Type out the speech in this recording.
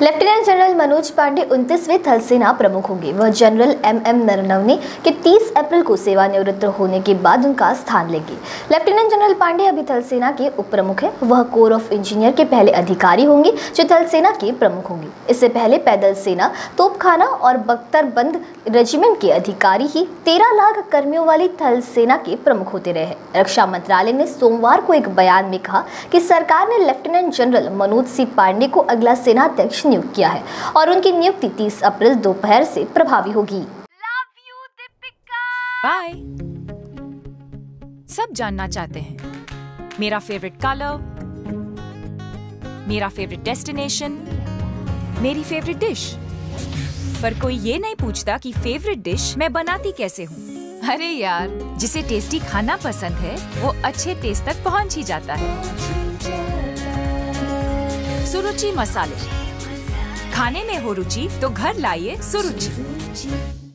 Lieutenant general Manoj Pande उनतीसवें थल सेना प्रमुख होंगे। वह जनरल एम एम नरनवने के 30 अप्रैल को सेवानिवृत्त होने के बाद उनका स्थान लेंगे। लेफ्टिनेंट जनरल पांडे अभी थल सेना के उप प्रमुख है। वह कोर ऑफ़ इंजीनियर के पहले अधिकारी होंगे, जो थल सेना के प्रमुख होंगे। इससे पहले पैदल सेना, तोपखाना और बख्तरबंद रेजिमेंट के अधिकारी ही तेरह लाख कर्मियों वाली थल सेना के प्रमुख होते रहे रक्षा मंत्रालय ने सोमवार को एक बयान में कहा कि सरकार ने लेफ्टिनेंट जनरल मनोज सिंह पांडे को अगला सेनाध्यक्ष नियुक्त किया है और उनकी नियुक्ति 30 अप्रैल दोपहर से प्रभावी होगी। बाय सब जानना चाहते हैं। मेरा फेवरेट कलर मेरा फेवरेट डेस्टिनेशन मेरी फेवरेट डिश पर कोई ये नहीं पूछता कि फेवरेट डिश मैं बनाती कैसे हूँ। अरे यार जिसे टेस्टी खाना पसंद है वो अच्छे टेस्ट तक पहुँच ही जाता है। सुरुचि मसाले। खाने में हो रुचि तो घर लाइए सुरुचि।